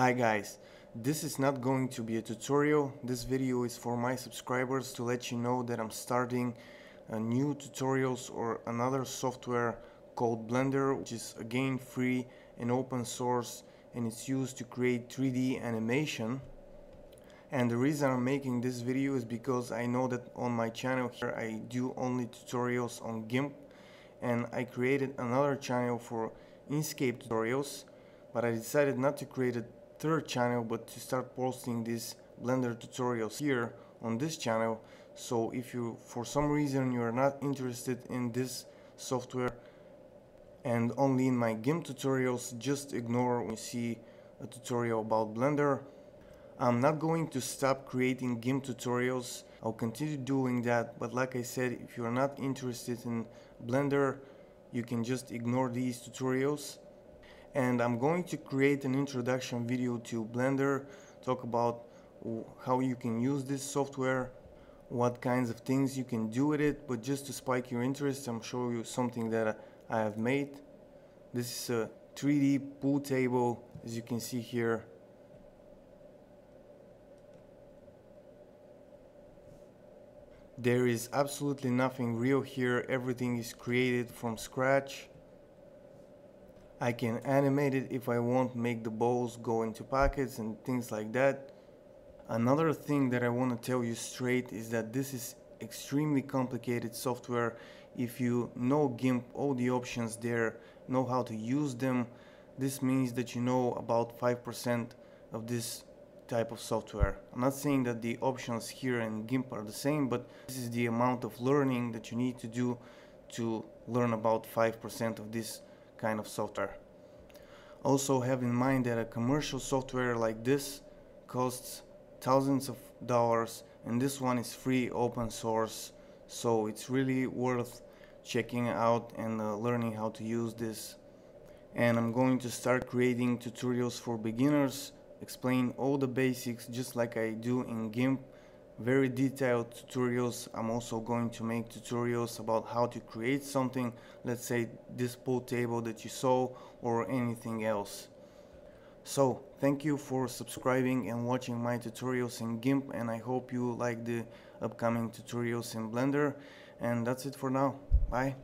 Hi guys, this is not going to be a tutorial. This video is for my subscribers to let you know that I'm starting a new tutorials or another software called Blender which is again free and open source and it's used to create 3D animation and the reason I'm making this video is because I know that on my channel here I do only tutorials on GIMP and I created another channel for Inkscape tutorials but I decided not to create a third channel but to start posting these blender tutorials here on this channel. So if you for some reason you are not interested in this software and only in my GIMP tutorials just ignore when you see a tutorial about blender. I'm not going to stop creating GIMP tutorials. I'll continue doing that but like I said if you're not interested in blender you can just ignore these tutorials and I'm going to create an introduction video to Blender talk about how you can use this software what kinds of things you can do with it but just to spike your interest I'm showing you something that I have made. This is a 3D pool table as you can see here. There is absolutely nothing real here. Everything is created from scratch I can animate it if I want make the balls go into pockets and things like that. Another thing that I want to tell you straight is that this is extremely complicated software. If you know GIMP, all the options there, know how to use them, this means that you know about 5% of this type of software. I'm not saying that the options here in GIMP are the same, but this is the amount of learning that you need to do to learn about 5% of this kind of software. Also have in mind that a commercial software like this costs thousands of dollars and this one is free open source so it's really worth checking out and uh, learning how to use this and I'm going to start creating tutorials for beginners explain all the basics just like I do in GIMP very detailed tutorials. I'm also going to make tutorials about how to create something, let's say this pool table that you saw or anything else. So thank you for subscribing and watching my tutorials in GIMP and I hope you like the upcoming tutorials in Blender and that's it for now. Bye.